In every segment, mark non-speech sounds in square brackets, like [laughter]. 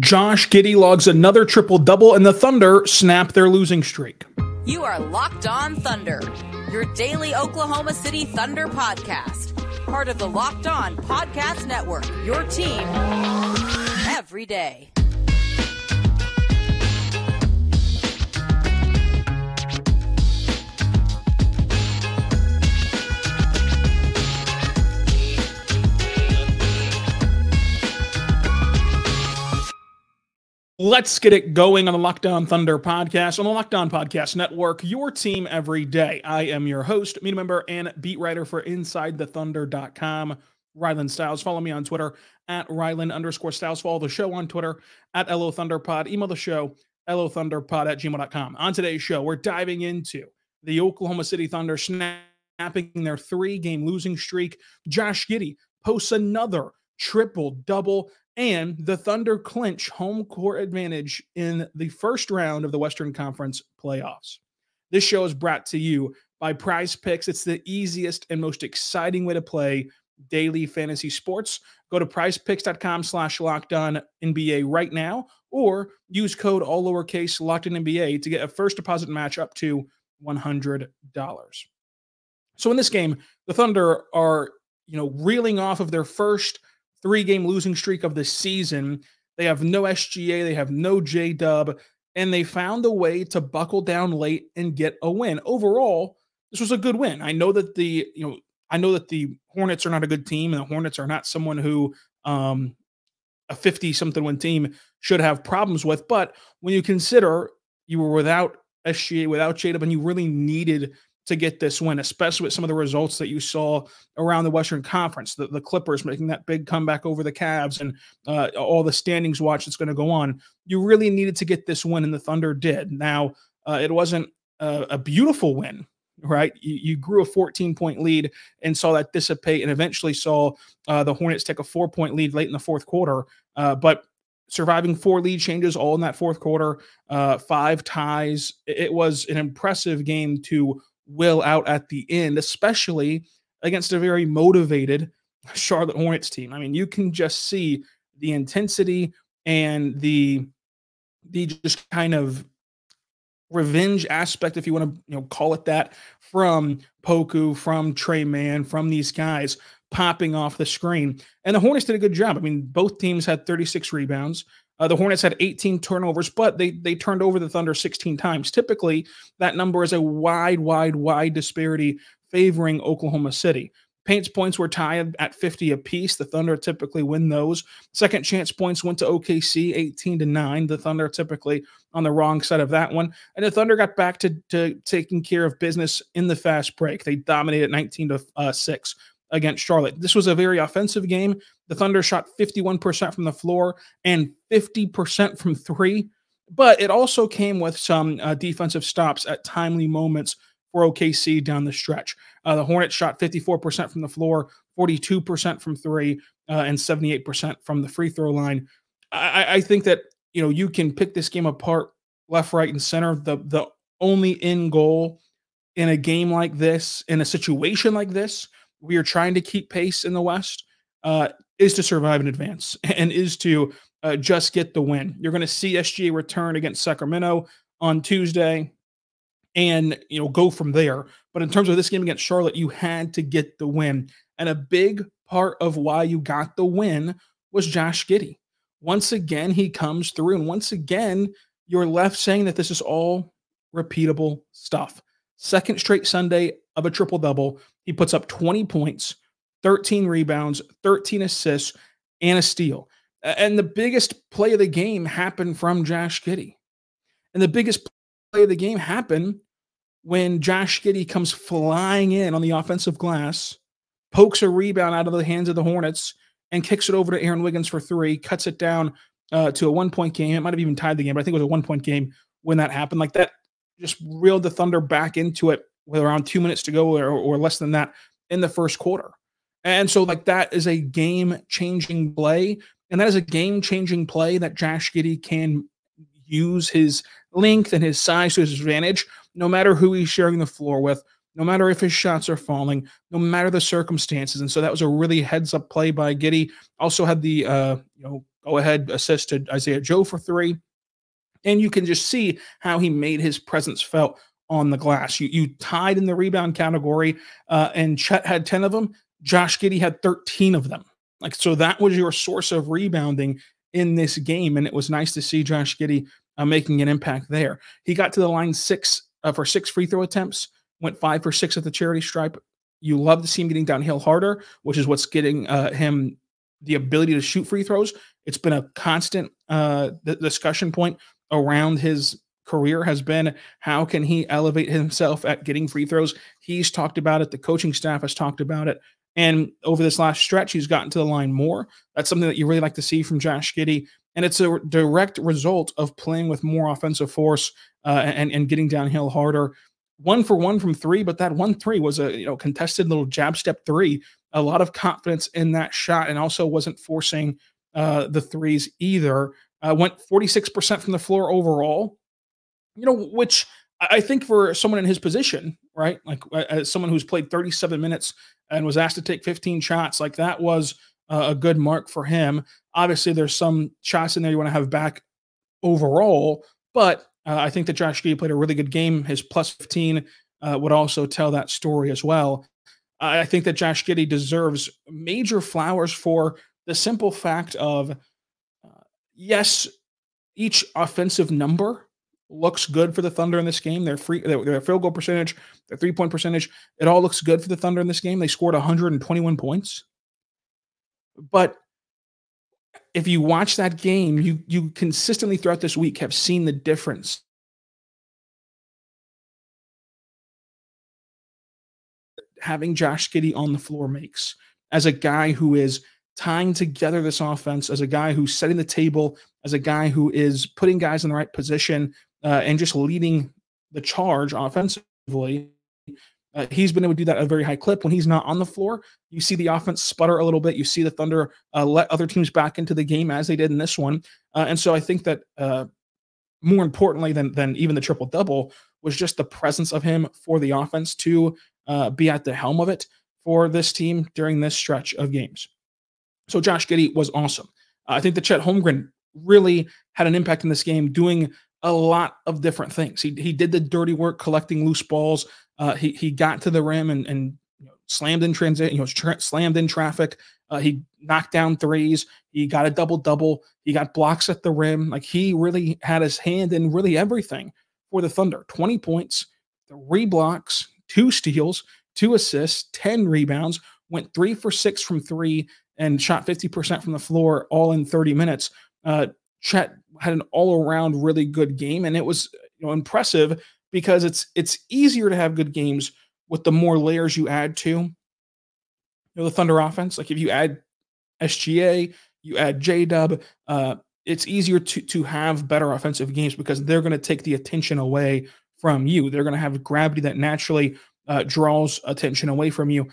Josh Giddey logs another triple double, and the Thunder snap their losing streak. You are Locked On Thunder, your daily Oklahoma City Thunder podcast, part of the Locked On Podcast Network, your team every day. Let's get it going on the Locked On Thunder podcast on the Locked On Podcast Network, your team every day. I am your host, media member, and beat writer for InsideTheThunder.com, Rylan Stiles. Follow me on Twitter at Rylan underscore Stiles. Follow the show on Twitter at LO Thunderpod. Email the show, LOThunderpod at gmail.com. On today's show, we're diving into the Oklahoma City Thunder snapping their three game losing streak. Josh Giddey posts another triple double and the Thunder clinch home court advantage in the first round of the Western Conference playoffs. This show is brought to you by Prize Picks. It's the easiest and most exciting way to play daily fantasy sports. Go to prizepicks.com slash NBA right now, or use code all lowercase locked on NBA to get a first deposit match up to $100. So in this game, the Thunder are, you know, reeling off of their first – three game losing streak of the season. They have no SGA, they have no J Dub, and they found a way to buckle down late and get a win. Overall, this was a good win. I know that the you know I know that the Hornets are not a good team, and the Hornets are not someone who um, a 50 something win team should have problems with. But when you consider you were without SGA, without J Dub, and you really needed to get this win, especially with some of the results that you saw around the Western Conference. The, the Clippers making that big comeback over the Cavs and uh, all the standings watch that's going to go on. You really needed to get this win, and the Thunder did. Now, uh, it wasn't a, a, beautiful win, right? You, you, grew a 14 point lead and saw that dissipate, and eventually saw uh, the Hornets take a four point lead late in the fourth quarter. Uh, but surviving four lead changes all in that fourth quarter, uh, five ties. It was an impressive game to will out at the end, especially against a very motivated Charlotte Hornets team. I mean, you can just see the intensity and the the just kind of revenge aspect, if you want to you know call it that, from Poku, from Tre Mann, from these guys popping off the screen. And the Hornets did a good job. I mean, both teams had 36 rebounds. Uh, the Hornets had 18 turnovers, but they they turned over the Thunder 16 times. Typically, that number is a wide, wide, wide disparity favoring Oklahoma City. Paint's points were tied at 50 apiece. The Thunder typically win those. Second chance points went to OKC 18 to 9. The Thunder typically on the wrong side of that one. And the Thunder got back to, to taking care of business in the fast break. They dominated 19 to uh, 6 against Charlotte. This was a very offensive game. The Thunder shot 51% from the floor and 50% from three, but it also came with some uh, defensive stops at timely moments for OKC down the stretch. Uh, the Hornets shot 54% from the floor, 42% from three, uh, and 78% from the free throw line. I, I think that you know you can pick this game apart left, right, and center. The the only end goal in a game like this, in a situation like this, we are trying to keep pace in the West uh, is to survive in advance [laughs] and is to uh, just get the win. You're going to see SGA return against Sacramento on Tuesday and you know go from there. But in terms of this game against Charlotte, you had to get the win. And a big part of why you got the win was Josh Giddey. Once again, he comes through. And once again, you're left saying that this is all repeatable stuff. Second straight Sunday of a triple double. He puts up 20 points, 13 rebounds, 13 assists, and a steal. And the biggest play of the game happened from Josh Giddey. And the biggest play of the game happened when Josh Giddey comes flying in on the offensive glass, pokes a rebound out of the hands of the Hornets, and kicks it over to Aaron Wiggins for three, cuts it down uh, to a one point game. It might have even tied the game, but I think it was a one point game when that happened. Like that just reeled the Thunder back into it with around two minutes to go or, or less than that in the first quarter. And so, like, that is a game changing play. And that is a game changing play that Josh Giddey can use his length and his size to his advantage, no matter who he's sharing the floor with, no matter if his shots are falling, no matter the circumstances. And so that was a really heads up play by Giddey. Also had the uh, you know go ahead assist to Isaiah Joe for three. And you can just see how he made his presence felt on the glass. You, you tied in the rebound category, uh, and Chet had 10 of them. Josh Giddey had 13 of them. Like, so that was your source of rebounding in this game. And it was nice to see Josh Giddey uh, making an impact there. He got to the line six uh, for six free throw attempts, went five for six at the charity stripe. You love to see him getting downhill harder, which is what's getting uh, him the ability to shoot free throws. It's been a constant uh, discussion point around his career has been how can he elevate himself at getting free throws. He's talked about it. The coaching staff has talked about it. And over this last stretch, he's gotten to the line more. That's something that you really like to see from Josh Giddey. And it's a direct result of playing with more offensive force uh, and, and getting downhill harder. One for one from three, but that one three was a you know contested little jab step three. A lot of confidence in that shot, and also wasn't forcing uh, the threes either. Uh, went 46% from the floor overall, you know, which I think for someone in his position, right? Like as someone who's played 37 minutes and was asked to take 15 shots, like that was a good mark for him. Obviously, there's some shots in there you want to have back overall, but uh, I think that Josh Giddey played a really good game. His plus 15 uh, would also tell that story as well. I think that Josh Giddey deserves major flowers for the simple fact of uh, yes, each offensive number looks good for the Thunder in this game. Their free their, field goal percentage, their three point percentage, it all looks good for the Thunder in this game. They scored 121 points. But if you watch that game, you you consistently throughout this week have seen the difference. Having Josh Giddey on the floor makes as a guy who is tying together this offense, as a guy who's setting the table, as a guy who is putting guys in the right position uh, and just leading the charge offensively. Uh, he's been able to do that at a very high clip. When he's not on the floor, you see the offense sputter a little bit. You see the Thunder uh, let other teams back into the game as they did in this one. Uh, and so I think that uh, more importantly than than even the triple double was just the presence of him for the offense to uh, be at the helm of it for this team during this stretch of games. So Josh Giddey was awesome. I think that Chet Holmgren really had an impact in this game, doing a lot of different things. He he did the dirty work collecting loose balls. Uh, he he got to the rim and and you know, slammed in transit, you know, tra- slammed in traffic. Uh, he knocked down threes. He got a double double. He got blocks at the rim. Like he really had his hand in really everything for the Thunder. Twenty points, three blocks, two steals, two assists, ten rebounds. Went three for six from three and shot fifty percent from the floor, all in thirty minutes. Uh, Chet had an all around really good game, and it was you know impressive because it's it's easier to have good games with the more layers you add to you know the Thunder offense. Like if you add SGA, you add J Dub, uh, it's easier to to have better offensive games because they're going to take the attention away from you. They're going to have gravity that naturally uh, draws attention away from you.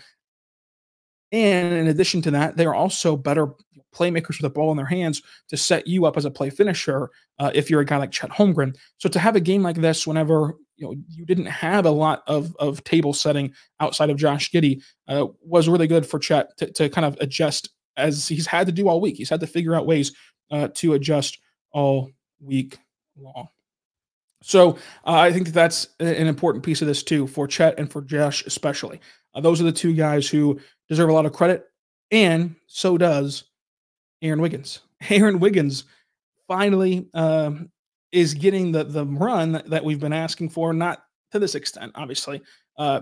And in addition to that, they're also better playmakers with the ball in their hands to set you up as a play finisher uh, if you're a guy like Chet Holmgren. So to have a game like this, whenever you know you didn't have a lot of of table setting outside of Josh Giddey, uh, was really good for Chet to, to kind of adjust as he's had to do all week. He's had to figure out ways uh, to adjust all week long. So uh, I think that that's an important piece of this too for Chet and for Josh especially. Uh, those are the two guys who deserve a lot of credit, and so does Aaron Wiggins. [laughs] Aaron Wiggins finally um, is getting the the run that we've been asking for, not to this extent, obviously. Uh,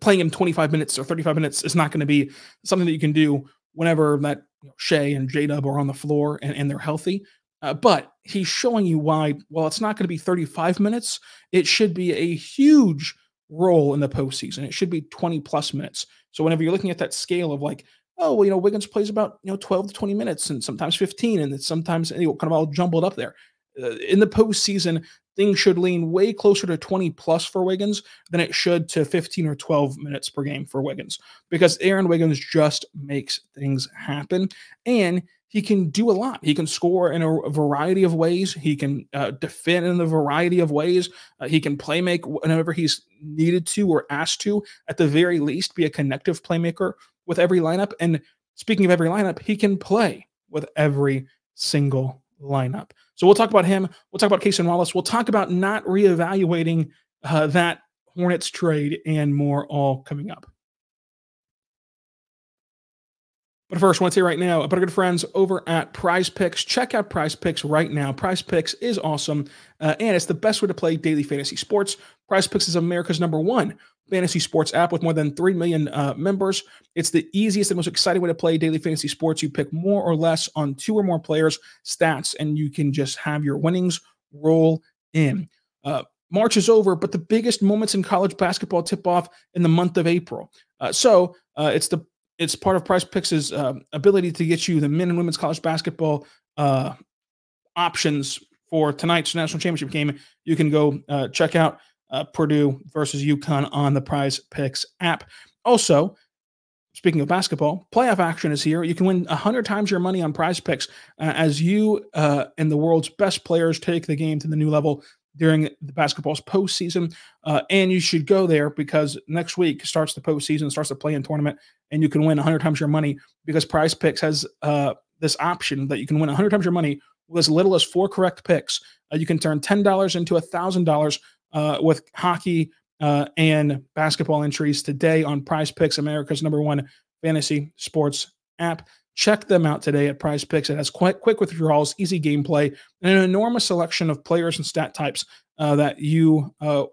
playing him 25 minutes or 35 minutes is not going to be something that you can do whenever that you know, Shai and J Dub are on the floor and, and they're healthy. Uh, but he's showing you why, well, it's not going to be 35 minutes. It should be a huge role in the postseason. It should be 20 plus minutes. So whenever you're looking at that scale of like, oh, well, you know, Wiggins plays about, you know, 12 to 20 minutes and sometimes 15, and it's sometimes you know, kind of all jumbled up there. Uh, in the postseason, things should lean way closer to 20 plus for Wiggins than it should to 15 or 12 minutes per game for Wiggins because Aaron Wiggins just makes things happen. And he can do a lot. He can score in a variety of ways. He can uh, defend in a variety of ways. Uh, he can play make whenever he's needed to or asked to. At the very least, be a connective playmaker with every lineup. And speaking of every lineup, he can play with every single lineup. So we'll talk about him. We'll talk about Cason Wallace. We'll talk about not reevaluating uh, that Hornets trade and more all coming up. But first, I want to say right now about our good friends over at Prize Picks. Check out Prize Picks right now. Prize Picks is awesome, uh, and it's the best way to play daily fantasy sports. Prize Picks is America's number one fantasy sports app with more than 3 million uh, members. It's the easiest and most exciting way to play daily fantasy sports. You pick more or less on two or more players' stats, and you can just have your winnings roll in. Uh, March is over, but the biggest moments in college basketball tip off in the month of April. Uh, so uh, it's the it's part of Prize Picks' uh, ability to get you the men and women's college basketball uh, options for tonight's national championship game. You can go uh, check out uh, Purdue versus UConn on the Prize Picks app. Also, speaking of basketball, playoff action is here. You can win 100 times your money on Prize Picks uh, as you uh, and the world's best players take the game to the new level during the basketball's postseason. Uh, and you should go there because next week starts the postseason, starts the play-in tournament, and you can win 100 times your money because Prize Picks has uh, this option that you can win 100 times your money with as little as four correct picks. Uh, you can turn $10 into $1,000 uh, with hockey uh, and basketball entries today on Prize Picks, America's number one fantasy sports app. Check them out today at Prize Picks. It has quite quick withdrawals, easy gameplay, and an enormous selection of players and stat types uh, that you uh,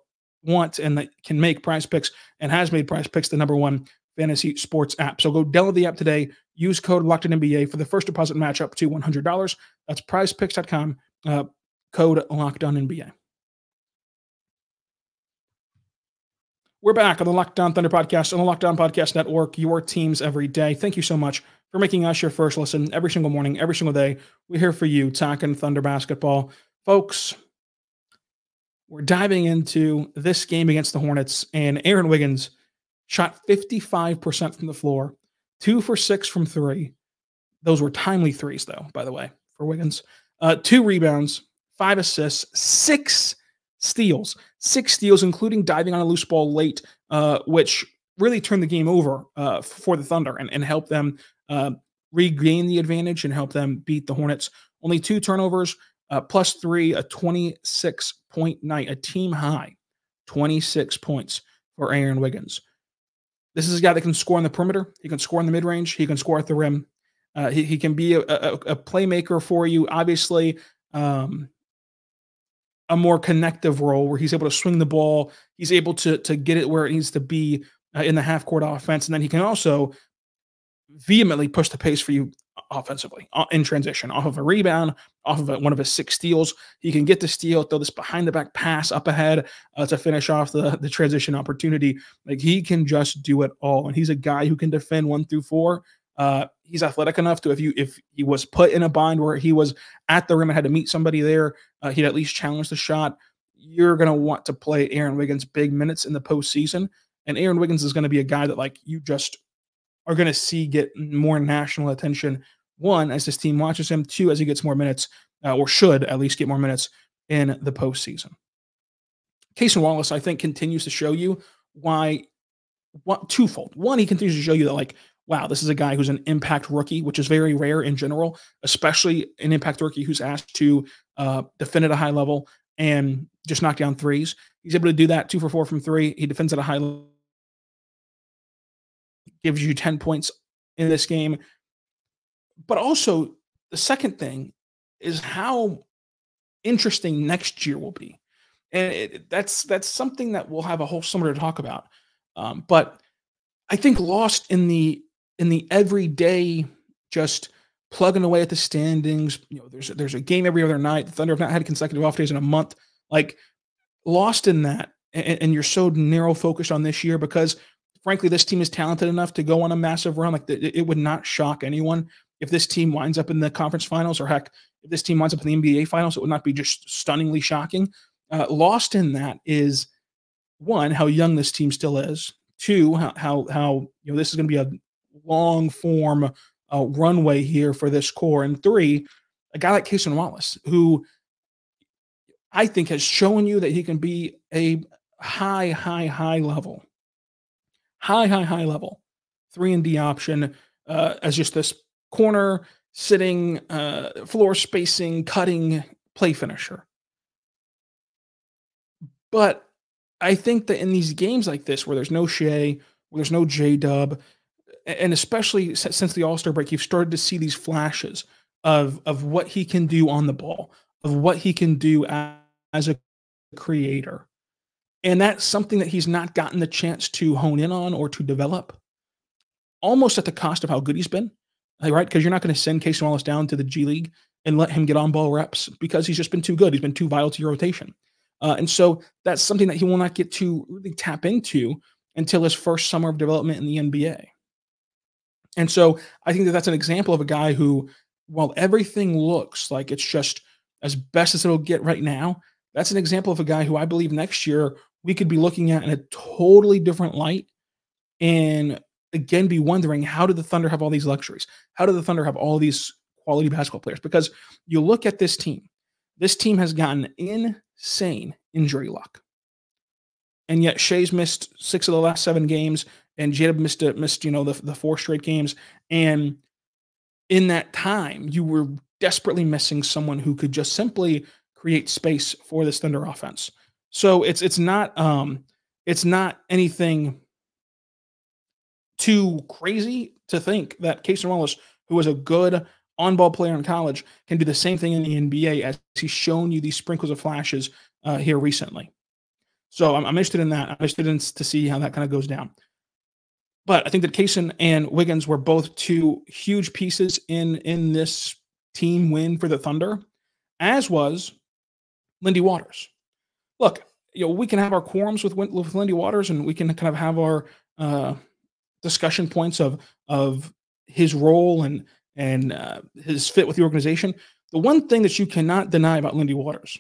want and that can make Prize Picks and has made Prize Picks the number one fantasy sports app. So go download the app today. Use code Locked NBA for the first deposit match up to $100. That's PrizePicks.com. Uh, code Locked NBA. We're back on the Locked On Thunder podcast on the Locked On Podcast Network. Your teams every day. Thank you so much for making us your first listen every single morning, every single day. We're here for you, talking Thunder basketball. Folks, we're diving into this game against the Hornets, and Aaron Wiggins shot 55% from the floor, two for six from three. Those were timely threes, though, by the way, for Wiggins. Uh, two rebounds, five assists, six steals, six steals, including diving on a loose ball late, uh, which really turned the game over uh, for the Thunder and, and helped them uh, regain the advantage and help them beat the Hornets. Only two turnovers, uh, plus three, a 26 point night, a team high, 26 points for Aaron Wiggins. This is a guy that can score on the perimeter. He can score in the mid range. He can score at the rim. Uh, he, he can be a, a, a, playmaker for you. Obviously, um, a more connective role where he's able to swing the ball. He's able to to get it where it needs to be uh, in the half court offense, and then he can also vehemently push the pace for you offensively uh, in transition off of a rebound, off of a, one of his six steals. He can get the steal, throw this behind the back pass up ahead uh, to finish off the, the transition opportunity. Like he can just do it all. And he's a guy who can defend one through four. Uh, he's athletic enough to if you if he was put in a bind where he was at the rim and had to meet somebody there, uh, he'd at least challenge the shot. You're gonna want to play Aaron Wiggins big minutes in the postseason. And Aaron Wiggins is going to be a guy that like you just are going to see get more national attention. One, as this team watches him. Two, as he gets more minutes, uh, or should at least get more minutes in the postseason. Cason Wallace, I think, continues to show you why. What twofold? One, he continues to show you that like, wow, this is a guy who's an impact rookie, which is very rare in general, especially an impact rookie who's asked to uh, defend at a high level and just knock down threes. He's able to do that two for four from three. He defends at a high level gives you 10 points in this game. But also, the second thing is how interesting next year will be. And it, that's that's something that we'll have a whole summer to talk about. Um, but I think lost in the in the everyday just plugging away at the standings. You know, there's there's a game every other night. The Thunder have not had consecutive off days in a month. Like lost in that, and, and you're so narrow focused on this year because frankly, this team is talented enough to go on a massive run. Like it, it would not shock anyone if this team winds up in the conference finals, or heck, if this team winds up in the NBA finals, it would not be just stunningly shocking. Uh, lost in that is one, how young this team still is. Two, how how, how you know this is going to be a long form uh, runway here for this core, and three, a guy like Cason Wallace, who I think has shown you that he can be a high, high, high level high, high, high level three and D option uh, as just this corner sitting, uh, floor spacing, cutting play finisher. But I think that in these games like this, where there's no Shai, where there's no J Dub, and especially since the All Star break, you've started to see these flashes of of what he can do on the ball, of what he can do as, as a creator, and that's something that he's not gotten the chance to hone in on or to develop, almost at the cost of how good he's been, right? Because you're not going to send Cason Wallace down to the G League and let him get on ball reps because he's just been too good. He's been too vital to your rotation. Uh, and so that's something that he will not get to really tap into until his first summer of development in the NBA. And so I think that that's an example of a guy who, while everything looks like it's just as best as it'll get right now, that's an example of a guy who I believe next year we could be looking at in a totally different light and again be wondering how did the Thunder have all these luxuries? How did the Thunder have all these quality basketball players? Because you look at this team, this team has gotten insane injury luck. And yet Shai's missed six of the last seven games and J Dub missed a, missed you know the the four straight games, and in that time you were desperately missing someone who could just simply create space for this Thunder offense. So it's it's not um it's not anything too crazy to think that Cason Wallace, who was a good on-ball player in college, can do the same thing in the NBA as he's shown you these sprinkles of flashes uh, here recently. So I'm, I'm, interested in that. I'm interested in to see how that kind of goes down. But I think that Cason and Wiggins were both two huge pieces in in this team win for the Thunder, as was Lindy Waters. Look, you know, we can have our quorums with, with Lindy Waters, and we can kind of have our uh, discussion points of of his role and and uh, his fit with the organization. The one thing that you cannot deny about Lindy Waters,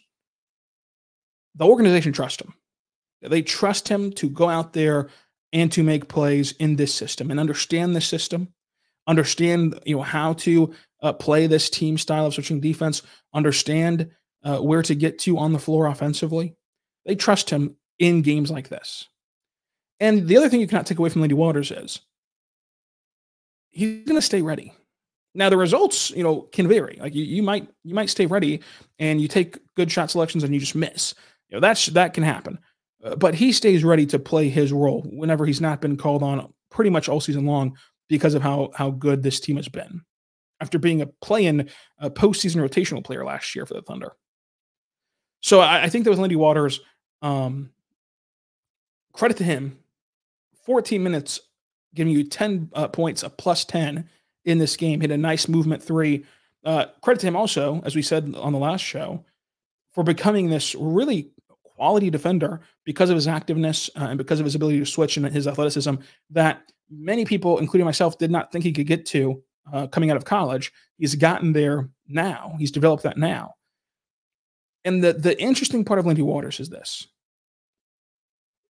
the organization trusts him. They trust him to go out there and to make plays in this system and understand the system, understand you know how to uh, play this team style of switching defense, understand uh, where to get to on the floor offensively. They trust him in games like this. And the other thing you cannot take away from Lindy Waters is he's going to stay ready. Now the results, you know, can vary. Like you, you might you might stay ready and you take good shot selections and you just miss. You know, that's that can happen. Uh, but he stays ready to play his role whenever he's not been called on pretty much all season long because of how how good this team has been after being a play-in a postseason rotational player last year for the Thunder. So I, I think that with Lindy Waters, um, credit to him, 14 minutes giving you 10 uh, points, a plus 10 in this game, hit a nice movement three. Uh, credit to him also, as we said on the last show, for becoming this really quality defender because of his activeness uh, and because of his ability to switch and his athleticism that many people, including myself, did not think he could get to uh, coming out of college. He's gotten there now. He's developed that now. And the the interesting part of Lindy Waters is this: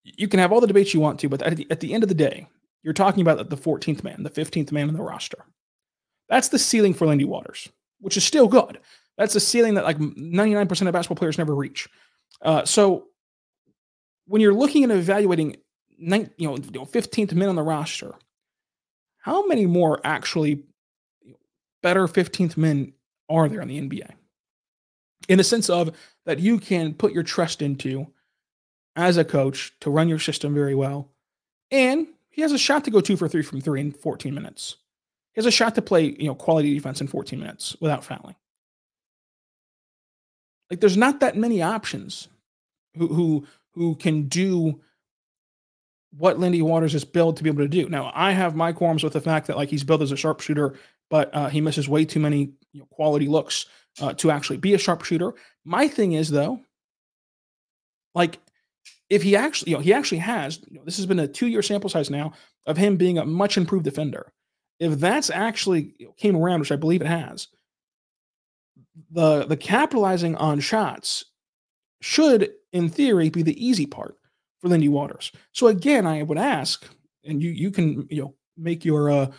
you can have all the debates you want to, but at the, at the end of the day, you're talking about the 14th man, the 15th man in the roster. That's the ceiling for Lindy Waters, which is still good. That's a ceiling that like 99% of basketball players never reach. Uh, so when you're looking at evaluating, nine, you know, 15th men on the roster, how many more actually better 15th men are there in the NBA? In the sense of that you can put your trust into as a coach to run your system very well. And he has a shot to go two for three from three in 14 minutes. He has a shot to play, you know, quality defense in 14 minutes without fouling. Like there's not that many options who who who can do what Lindy Waters is built to be able to do. Now, I have my qualms with the fact that like he's built as a sharpshooter, but uh, he misses way too many you know, quality looks uh, to actually be a sharpshooter. My thing is though, like if he actually, you know, he actually has. You know, this has been a two-year sample size now of him being a much improved defender. If that's actually came around, which I believe it has, the the capitalizing on shots should, in theory, be the easy part for Lindy Waters. So again, I would ask, and you you can you know make your uh,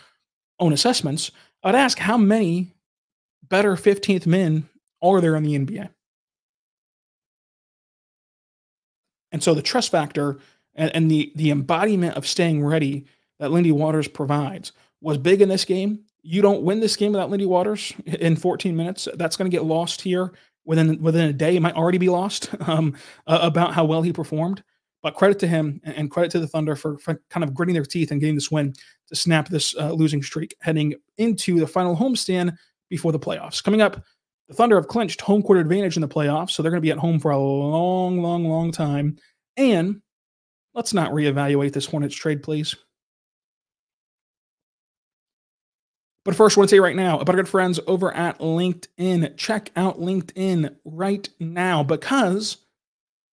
own assessments. I'd ask how many better 15th men are there in the NBA? And so the trust factor and, and the the embodiment of staying ready that Lindy Waters provides was big in this game you don't win this game without Lindy Waters in 14 minutes. That's going to get lost here within within a day. It might already be lost [laughs] um, uh, about how well he performed. But credit to him and credit to the Thunder for, for kind of gritting their teeth and getting this win to snap this uh, losing streak heading into the final homestand before the playoffs. Coming up, the Thunder have clinched home court advantage in the playoffs, so they're going to be at home for a long, long, long time. And let's not reevaluate this Hornets trade, please. But first, I want to say right now about our good friends over at LinkedIn. Check out LinkedIn right now because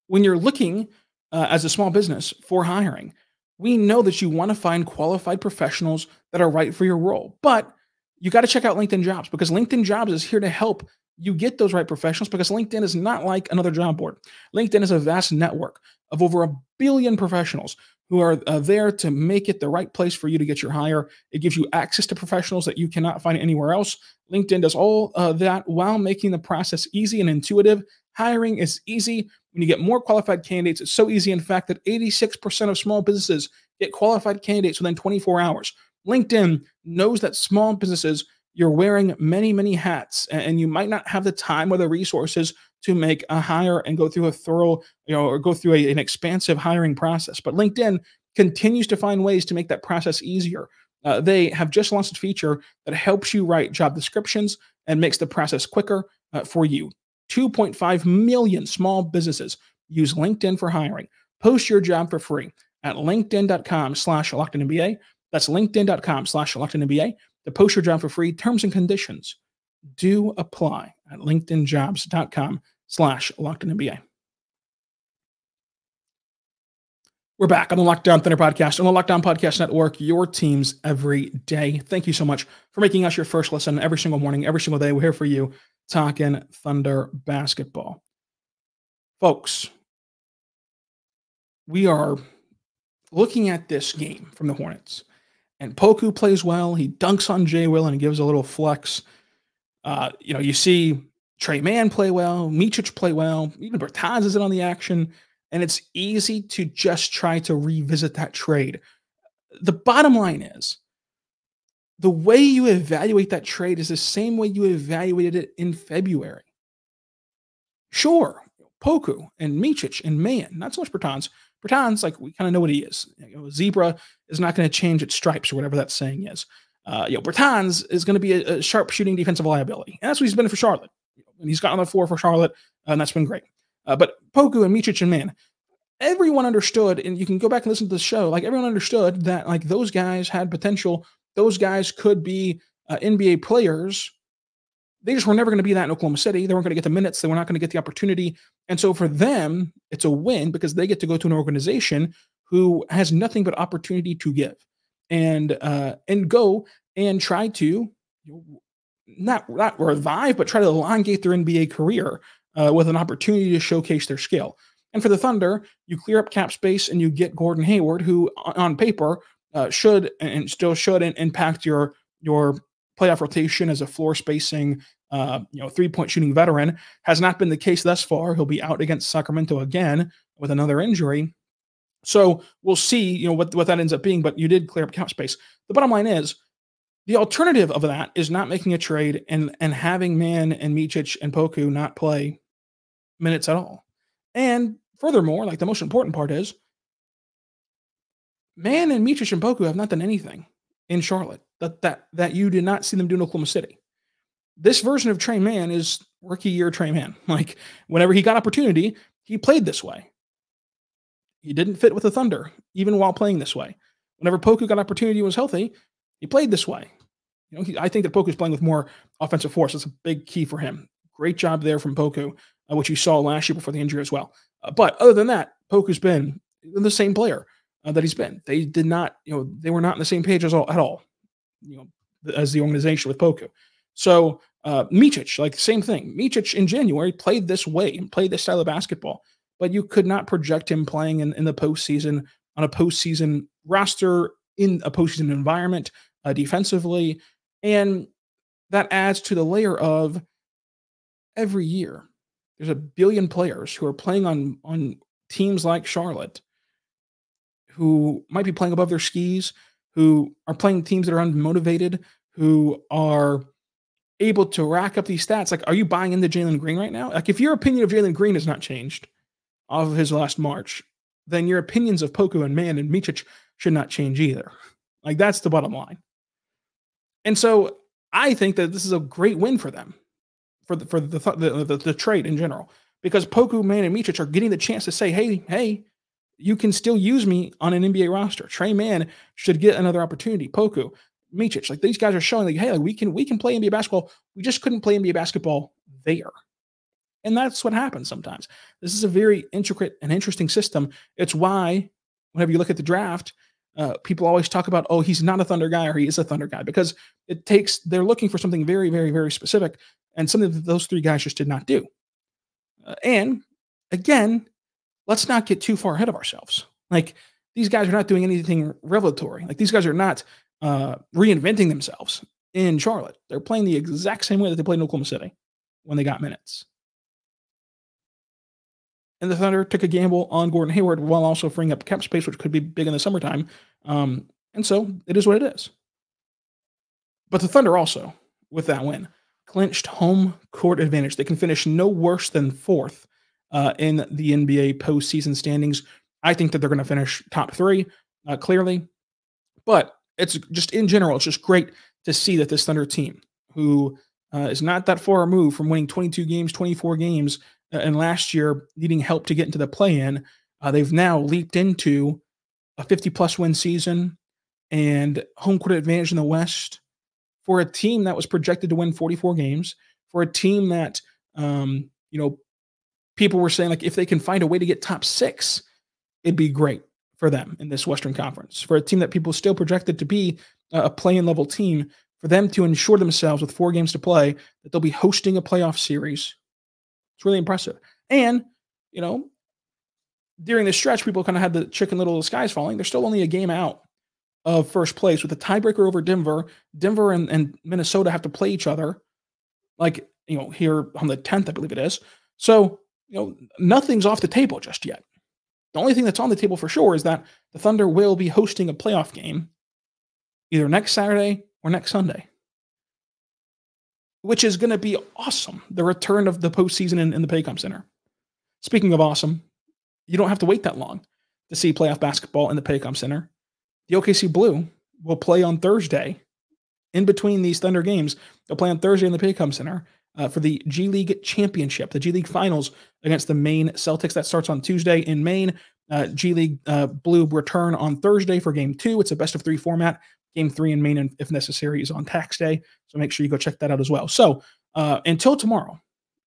when you're looking uh, as a small business for hiring, we know that you want to find qualified professionals that are right for your role. But you got to check out LinkedIn Jobs because LinkedIn Jobs is here to help you get those right professionals because LinkedIn is not like another job board. LinkedIn is a vast network of over a billion professionals who are uh, there to make it the right place for you to get your hire. It gives you access to professionals that you cannot find anywhere else. LinkedIn does all uh, that while making the process easy and intuitive. Hiring is easy when you get more qualified candidates. It's so easy, in fact, that 86% of small businesses get qualified candidates within 24 hours. LinkedIn knows that small businesses you're wearing many, many hats, and you might not have the time or the resources to make a hire and go through a thorough, you know, or go through a, an expansive hiring process. But LinkedIn continues to find ways to make that process easier. Uh, they have just launched a feature that helps you write job descriptions and makes the process quicker uh, for you. 2.5 million small businesses use LinkedIn for hiring. Post your job for free at linkedin.com slash LockedOnNBA. That's linkedin.com slash LockedOnNBA to post your job for free. Terms and conditions do apply at linkedinjobs.com slash LockedOnNBA. We're back on the Locked On Thunder podcast on the Locked On Podcast Network, your teams every day. Thank you so much for making us your first listen every single morning, every single day. We're here for you talking Thunder basketball. Folks, we are looking at this game from the Hornets and Poku plays well. He dunks on Jay Will and gives a little flex. Uh, you know, you see Tre Mann play well, Micic play well, even Bertans is in on the action, and it's easy to just try to revisit that trade. The bottom line is the way you evaluate that trade is the same way you evaluated it in February. Sure, Poku and Micic and Mann, not so much Bertans, Bertans, like we kind of know what he is. You know, zebra is not going to change its stripes or whatever that saying is. Uh, you know, Bertans is going to be a, a sharp shooting defensive liability, and that's what he's been for Charlotte. And he's gotten on the floor for Charlotte, uh, and that's been great. Uh, but Poku and Micic and Mann, everyone understood, and you can go back and listen to the show. Like everyone understood that like those guys had potential. Those guys could be uh, NBA players they just were never going to be that in Oklahoma City. They weren't going to get the minutes. They were not going to get the opportunity. And so for them, it's a win because they get to go to an organization who has nothing but opportunity to give and uh, and go and try to not not revive, but try to elongate their NBA career uh, with an opportunity to showcase their skill. And for the Thunder, you clear up cap space and you get Gordon Hayward, who on paper uh, should and still should impact your your playoff rotation as a floor spacing uh, you know, three point shooting veteran. Has not been the case thus far. He'll be out against Sacramento again with another injury. So we'll see, you know, what, what that ends up being. But you did clear up cap space. The bottom line is the alternative of that is not making a trade and and having Mann and Micic and Poku not play minutes at all. And furthermore, like the most important part is Mann and Micic and Poku have not done anything in Charlotte that that that you did not see them do in Oklahoma City this version of Tre Mann is rookie year Tre Mann. [laughs] Like whenever he got opportunity, he played this way. He didn't fit with the Thunder, even while playing this way. Whenever Poku got opportunity and was healthy, he played this way. You know, he, I think that Poku's playing with more offensive force. That's a big key for him. Great job there from Poku, uh, which you saw last year before the injury as well. Uh, but other than that, Poku's been the same player uh, that he's been. They did not, you know, they were not on the same page as all, at all, you know, as the organization with Poku. So uh, Micic, like same thing. Micic in January played this way and played this style of basketball, but you could not project him playing in, in the postseason on a postseason roster in a postseason environment uh, defensively. And that adds to the layer of every year there's a billion players who are playing on on teams like Charlotte who might be playing above their skis, who are playing teams that are unmotivated, who are able to rack up these stats. Like, are you buying into Jalen Green right now? Like, if your opinion of Jalen Green has not changed off of his last March, then your opinions of Poku and Mann and Micic should not change either. Like, that's the bottom line. And so I think that this is a great win for them, for the for the the, the, the trade in general, because Poku, Mann, and Micic are getting the chance to say, "Hey, hey, you can still use me on an NBA roster. Tre Mann should get another opportunity. Poku, Micic, like these guys are showing, like, hey, like we can we can play NBA basketball. We just couldn't play NBA basketball there." And that's what happens sometimes. This is a very intricate and interesting system. It's why, whenever you look at the draft, uh, people always talk about, oh, he's not a Thunder guy or he is a Thunder guy because it takes, they're looking for something very, very, very specific and something that those three guys just did not do. Uh, and again, let's not get too far ahead of ourselves. Like these guys are not doing anything revelatory. Like these guys are not uh, reinventing themselves in Charlotte. They're playing the exact same way that they played in Oklahoma City when they got minutes. And the Thunder took a gamble on Gordon Hayward while also freeing up cap space, which could be big in the summertime. Um, and so it is what it is. But the Thunder also, with that win, clinched home court advantage. They can finish no worse than fourth uh, in the NBA postseason standings. I think that they're going to finish top three, uh, clearly. But it's just in general, it's just great to see that this Thunder team, who uh, is not that far removed from winning 22 games, 24 games, and last year needing help to get into the play in, uh, they've now leaped into a 50 plus win season and home court advantage in the West for a team that was projected to win 44 games, for a team that, um, you know, people were saying like if they can find a way to get top six, it'd be great for them in this Western Conference. For a team that people still projected to be a play-in level team, for them to ensure themselves with four games to play that they'll be hosting a playoff series it's really impressive. And, you know, during this stretch, people kind of had the chicken little the sky's falling. They're still only a game out of first place with a tiebreaker over Denver. Denver and, and Minnesota have to play each other, like, you know, here on the 10th, I believe it is. So, you know, nothing's off the table just yet. The only thing that's on the table for sure is that the Thunder will be hosting a playoff game either next Saturday or next Sunday which is going to be awesome. The return of the postseason in, in the Paycom Center. Speaking of awesome, you don't have to wait that long to see playoff basketball in the Paycom Center. The OKC Blue will play on Thursday. In between these Thunder games, they'll play on Thursday in the Paycom Center uh, for the G League Championship, the G League Finals against the Maine Celtics. That starts on Tuesday in Maine. Uh, G League uh, Blue return on Thursday for Game Two. It's a best of three format. Game three in Maine, if necessary, is on tax day. So make sure you go check that out as well. So uh, until tomorrow,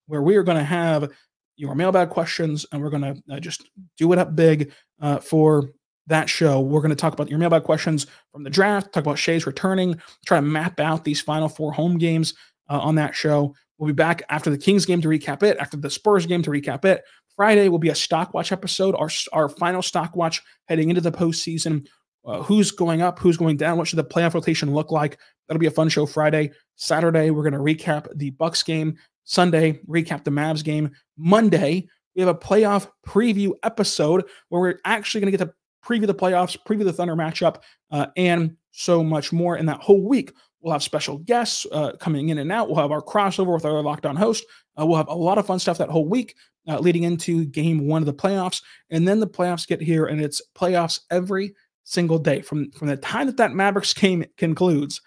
where we are going to have your mailbag questions and we're going to uh, just do it up big uh, for that show. We're going to talk about your mailbag questions from the draft, talk about Shai's returning, try to map out these final four home games uh, on that show. We'll be back after the Kings game to recap it, after the Spurs game to recap it. Friday will be a stock watch episode, our, our final stock watch heading into the postseason uh, who's going up, who's going down, what should the playoff rotation look like. That'll be a fun show Friday. Saturday, we're going to recap the Bucks game. Sunday, recap the Mavs game. Monday, we have a playoff preview episode where we're actually going to get to preview the playoffs, preview the Thunder matchup, uh, and so much more. And that whole week, we'll have special guests uh, coming in and out. We'll have our crossover with our Locked On host. Uh, we'll have a lot of fun stuff that whole week uh, leading into game one of the playoffs. And then the playoffs get here, and it's playoffs every single day from from the time that that Mavericks game concludes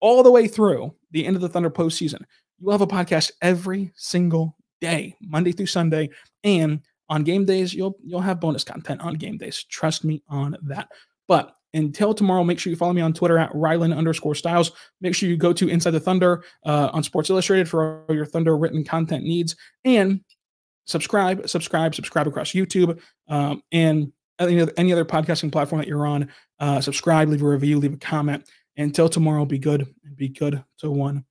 all the way through the end of the Thunder postseason. You will have a podcast every single day, Monday through Sunday, and on game days you'll you'll have bonus content on game days. Trust me on that. But until tomorrow, make sure you follow me on Twitter at Rylan underscore Stiles. Make sure you go to Inside the Thunder uh, on Sports Illustrated for all your Thunder written content needs, and subscribe, subscribe, subscribe across YouTube, um, and any other, any other podcasting platform that you're on. Uh, subscribe, leave a review, leave a comment. Until tomorrow, be good and be good to one